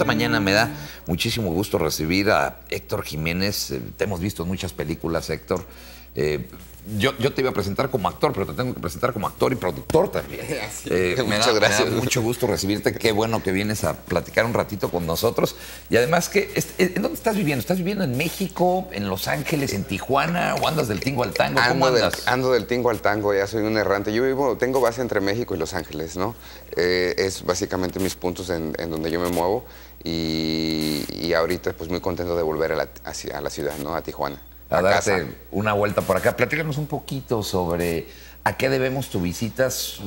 esta mañana me da muchísimo gusto recibir a Héctor Jiménez. Eh, te hemos visto en muchas películas, Héctor. Eh, yo, yo, te iba a presentar como actor, pero te tengo que presentar como actor y productor también. Eh, Muchas gracias. Me da mucho gusto recibirte. Qué bueno que vienes a platicar un ratito con nosotros. Y además, que ¿en dónde estás viviendo? ¿Estás viviendo en México, en Los Ángeles, en Tijuana o andas del tingo al tango? ¿Cómo ando andas? Del, ando del tingo al tango, ya soy un errante. Yo vivo, tengo base entre México y Los Ángeles, ¿no? Eh, es básicamente mis puntos en, en, donde yo me muevo. Y, y, ahorita, pues muy contento de volver a la, a, a la ciudad, ¿no? A Tijuana a, darte una vuelta por acá. Platícanos un poquito sobre a qué debemos tu visitas,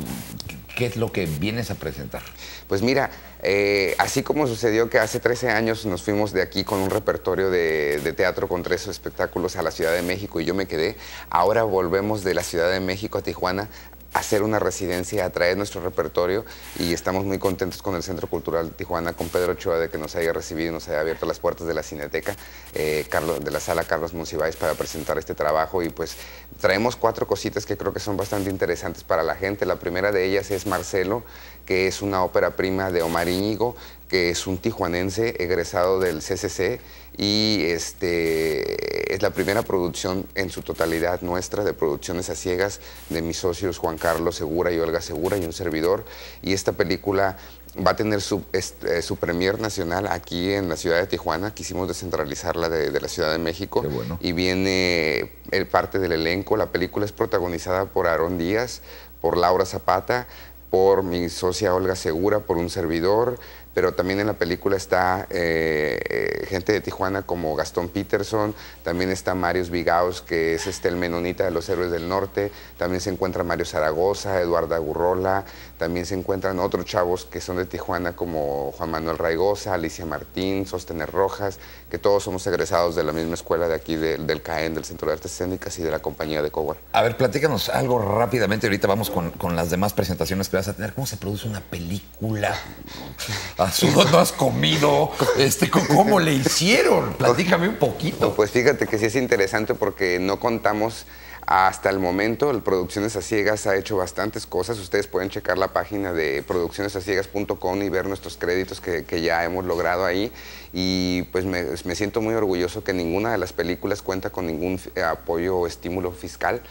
qué es lo que vienes a presentar. Pues mira, eh, así como sucedió que hace 13 años nos fuimos de aquí con un repertorio de, de, teatro con tres espectáculos a la Ciudad de México y yo me quedé, ahora volvemos de la Ciudad de México a Tijuana hacer una residencia, a traer nuestro repertorio y estamos muy contentos con el Centro Cultural Tijuana, con Pedro Ochoa de que nos haya recibido y nos haya abierto las puertas de la Cineteca, eh, de la sala Carlos Monsiváis para presentar este trabajo y pues traemos cuatro cositas que creo que son bastante interesantes para la gente. La primera de ellas es Marcelo, que es una ópera prima de Omar Íñigo, que es un tijuanense egresado del CCC y este, es la primera producción en su totalidad nuestra de producciones a ciegas de mis socios Juan Carlos Segura y Olga Segura y un servidor. Y esta película va a tener su, este, su premier nacional aquí en la ciudad de Tijuana. Quisimos descentralizarla de, de la Ciudad de México. Bueno. Y viene el parte del elenco. La película es protagonizada por Aarón Díaz, por Laura Zapata, por mi socia Olga Segura, por un servidor, pero también en la película está eh, gente de Tijuana como Gastón Peterson, también está Marius Vigaos, que es este, el menonita de los héroes del norte, también se encuentra Mario Zaragoza, Eduardo Agurrola, también se encuentran otros chavos que son de Tijuana como Juan Manuel Raigosa, Alicia Martín, Sostener Rojas, que todos somos egresados de la misma escuela de aquí de, del CAEN, del Centro de Artes Escénicas y de la compañía de Cobar. A ver, platícanos algo rápidamente, ahorita vamos con, con las demás presentaciones que vas a tener. ¿Cómo se produce una película? Azul, no has comido. Este, ¿Cómo le hicieron? Platícame un poquito. Pues fíjate que sí es interesante porque no contamos hasta el momento. El Producciones a Ciegas ha hecho bastantes cosas. Ustedes pueden checar la página de produccionesaciegas.com y ver nuestros créditos que, que, ya hemos logrado ahí. Y pues me, me siento muy orgulloso que ninguna de las películas cuenta con ningún apoyo o estímulo fiscal.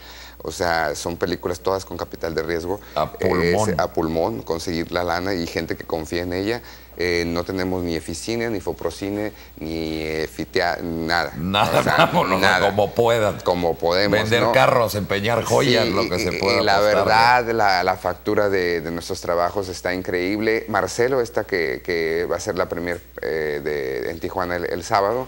O sea, son películas todas con capital de riesgo. A pulmón. Eh, a pulmón, conseguir la lana y gente que confía en ella. Eh, no tenemos ni Eficine, ni Foprocine, ni Efitea, nada. Nada, o sea, vámonos, nada. como puedan. Como podemos. Vender ¿no? carros, empeñar joyas, Sí, lo que y, se pueda. y la apostar, verdad, la, la, factura de, de, nuestros trabajos está increíble. Marcelo, esta que, que va a ser la premier eh, de, en Tijuana el, el sábado.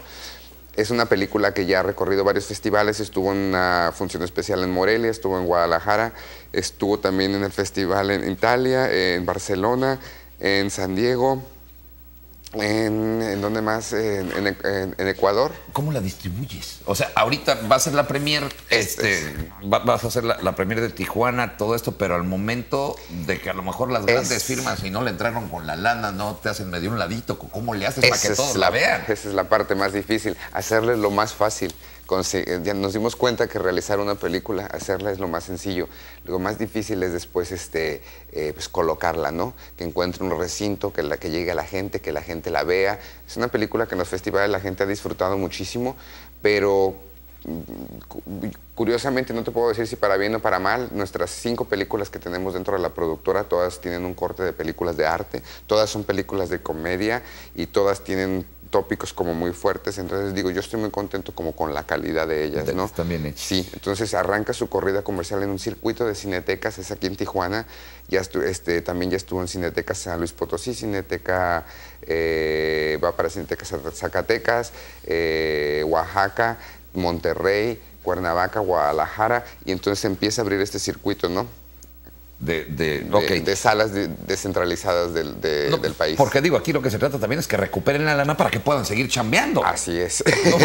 Es una película que ya ha recorrido varios festivales, estuvo en una función especial en Morelia, estuvo en Guadalajara, estuvo también en el festival en Italia, en Barcelona, en San Diego, en, ¿en dónde más? En, en, en, Ecuador. ¿Cómo la distribuyes? O sea, ahorita va a ser la premier, este, va, vas a hacer la, la premier de Tijuana, todo esto, pero al momento de que a lo mejor las grandes Es- firmas, si no le entraron con la lana, no te hacen medio un ladito, ¿cómo le haces para que es todos la vean? Esa es la parte más difícil, hacerle lo más fácil. Ya nos dimos cuenta que realizar una película, hacerla es lo más sencillo. Lo más difícil es después este, eh, pues colocarla, ¿no? Que encuentre un recinto, que, la, que llegue a la gente, que la gente la vea. Es una película que en los festivales la gente ha disfrutado muchísimo, pero mm, cu- curiosamente no te puedo decir si para bien o para mal, nuestras cinco películas que tenemos dentro de la productora, todas tienen un corte de películas de arte, todas son películas de comedia y todas tienen tópicos como muy fuertes, entonces digo, yo estoy muy contento como con la calidad de ellas, ¿no? bien hechas. Sí, entonces arranca su corrida comercial en un circuito de cinetecas, es aquí en Tijuana, ya este, también ya estuvo en Cineteca San Luis Potosí, Cineteca, eh, va para Cineteca Zac- Zacatecas, eh, Oaxaca, Monterrey, Cuernavaca, Guadalajara, y entonces empieza a abrir este circuito, ¿no? De, de, De, ok. de salas de- descentralizadas del, No, del país. Porque digo, aquí lo que se trata también es que recuperen la lana para que puedan seguir chambeando. Así es. No,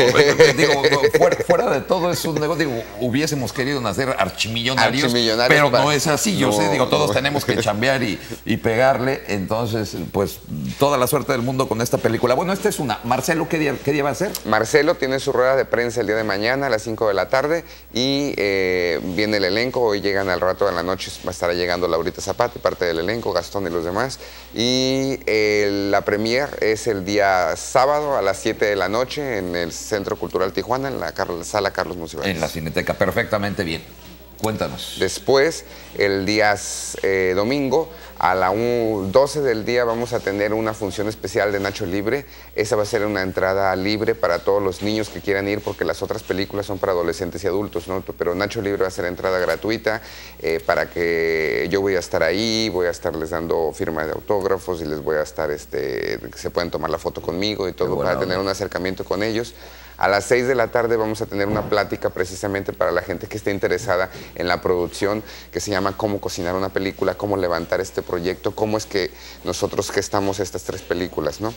digo, fuera, fuera de todo es un negocio. Digo, hubiésemos querido nacer archimillonarios, Archimillonarios pero para- no es así. Yo sé, digo, todos tenemos que chambear y, y pegarle. Entonces, pues toda la suerte del mundo con esta película. Bueno, esta es una. Marcelo, ¿qué día, qué día va a ser? Marcelo tiene su rueda de prensa el día de mañana a las 5 de la tarde y eh, viene el elenco. Hoy llegan al rato de la noche, va a estar llegando Laurita Zapata, parte del elenco, Gastón y los demás. Y eh, la premier es el día sábado a las 7 de la noche en el Centro Cultural Tijuana, en la sala Carlos Monsiváis. En la Cineteca, perfectamente bien. Cuéntanos. Después, el día eh, domingo, a la 12 del día vamos a tener una función especial de Nacho Libre. Esa va a ser una entrada libre para todos los niños que quieran ir, porque las otras películas son para adolescentes y adultos, ¿no? Pero Nacho Libre va a ser entrada gratuita eh, para que yo voy a estar ahí, voy a estarles dando firma de autógrafos y les voy a estar, este, que se pueden tomar la foto conmigo y todo, para tener un acercamiento con ellos. A las 6 de la tarde vamos a tener una plática precisamente para la gente que esté interesada en la producción, que se llama Cómo cocinar una película, cómo levantar este proyecto, cómo es que nosotros gestamos estas tres películas, ¿no?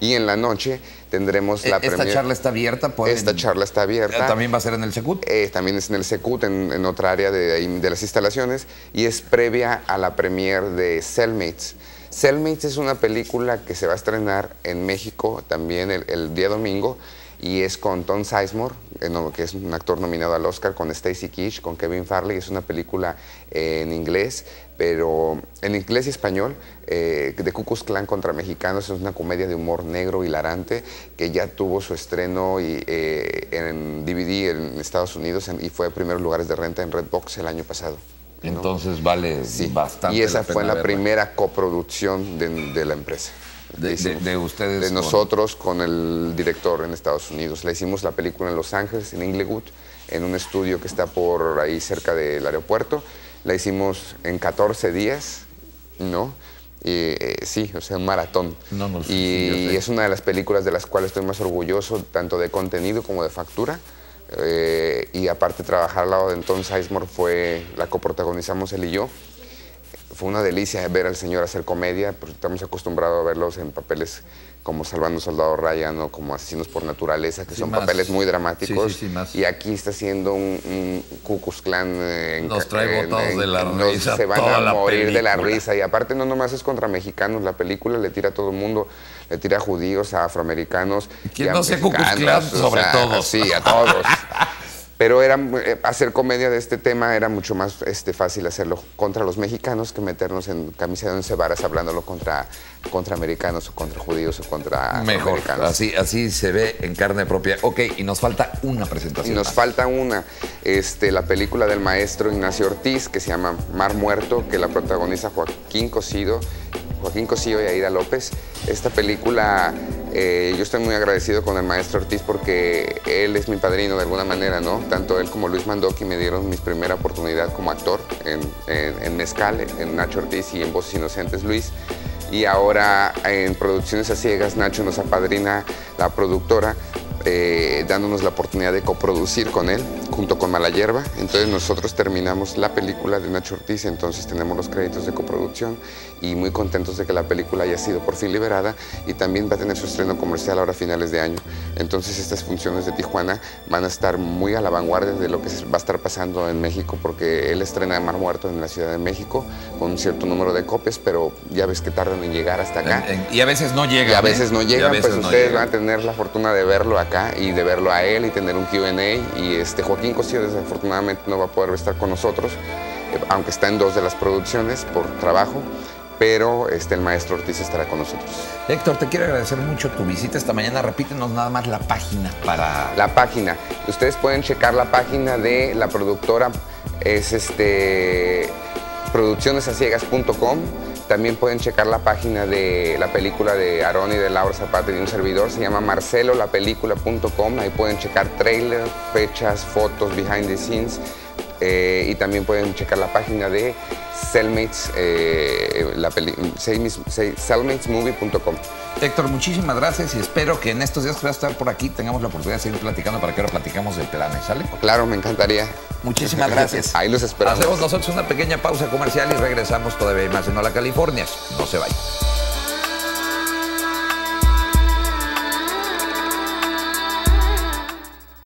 Y en la noche tendremos la ¿E-, ¿Esta charla está abierta? Esta charla está abierta. ¿También va a ser en el Secut? Eh, también es en el Secut, en, otra área de, de, las instalaciones, y es previa a la premier de Cellmates. Cellmates es una película que se va a estrenar en México también el, el día domingo y es con Tom Sizemore, eh, que es un actor nominado al Oscar, con Stacy Keach, con Kevin Farley. Es una película en inglés, pero en inglés y español, eh, de Cucus Clan contra mexicanos. Es una comedia de humor negro hilarante que ya tuvo su estreno y, eh, en DVD en Estados Unidos y fue de primeros lugares de renta en Redbox el año pasado. Entonces vale bastante. Y esa fue la primera coproducción de la empresa. De, ustedes. De nosotros con el director en Estados Unidos. Le hicimos la película en Los Ángeles, en Inglewood, en un estudio que está por ahí cerca del aeropuerto. La hicimos en 14 días, ¿no? Y, eh, sí, o sea, un maratón. y, es una de las películas de las cuales estoy más orgulloso, tanto de contenido como de factura. Eh, y aparte trabajar al lado de Anton Sizemore fue, la coprotagonizamos él y yo fue una delicia ver al señor hacer comedia, porque estamos acostumbrados a verlos en papeles como Salvando Soldado Ryan o como Asesinos por Naturaleza, que son papeles muy dramáticos. y aquí está haciendo un, un Ku Clan. Eh, nos trae botados de la risa. Se van a morir de la risa. Y aparte no nomás es contra mexicanos, la película le tira a todo el mundo, le tira a judíos, a afroamericanos. ¿Quién no sea Ku Clan? Sobre todo. Sí, a todos. Pero era, eh, hacer comedia de este tema era mucho más este, fácil hacerlo contra los mexicanos que meternos en camisa de once varas hablándolo contra, contra americanos o contra judíos o contra Mejor, así, así se ve en carne propia. Ok, y nos falta una presentación. Y nos falta una, este, la película del maestro Ignacio Ortiz que se llama Mar Muerto, que la protagoniza Joaquín Cosido Joaquín Cosío y Aida López. Esta película, eh, yo estoy muy agradecido con el maestro Ortiz porque él es mi padrino de alguna manera, ¿no? Tanto él como Luis Mandoki me dieron mi primera oportunidad como actor en, en, Mezcal, en Nacho Ortiz y en Voces Inocentes Luis. Y ahora en Producciones a Ciegas, Nacho nos apadrina la productora eh, dándonos la oportunidad de coproducir con él, junto con Mala Hierba. Entonces nosotros terminamos la película de Nacho Ortiz, entonces tenemos los créditos de coproducción y muy contentos de que la película haya sido por fin liberada y también va a tener su estreno comercial ahora a finales de año. Entonces estas funciones de Tijuana van a estar muy a la vanguardia de lo que va a estar pasando en México, porque él estrena Mar Muerto en la Ciudad de México con un cierto número de copias, pero ya ves que tardan en llegar hasta acá. y a veces no llegan. Y a veces no llegan, pues ustedes van a tener la fortuna de verlo acá y de verlo a él y tener un Q&A. Y este Joaquín Cosío desafortunadamente no va a poder estar con nosotros, aunque está en dos de las producciones por trabajo pero este, el maestro Ortiz estará con nosotros. Héctor, te quiero agradecer mucho tu visita esta mañana. Repítenos nada más la página para... La página. Ustedes pueden checar la página de la productora, es este produccionesaciegas.com también pueden checar la página de la película de Aaron y de Laura Zapata y un servidor. Se llama marcelolapelícula.com. Ahí pueden checar trailers, fechas, fotos, behind the scenes. Eh, y también pueden checar la página de Cellmates, eh, cellmatesmovie.com. Héctor, muchísimas gracias y espero que en estos días que voy a estar por aquí tengamos la oportunidad de seguir platicando para que ahora platicamos de planes, ¿sale? Claro, me encantaría. Muchísimas gracias. Ahí los esperamos. Hacemos nosotros una pequeña pausa comercial y regresamos todavía más en Hola California. No se vayan.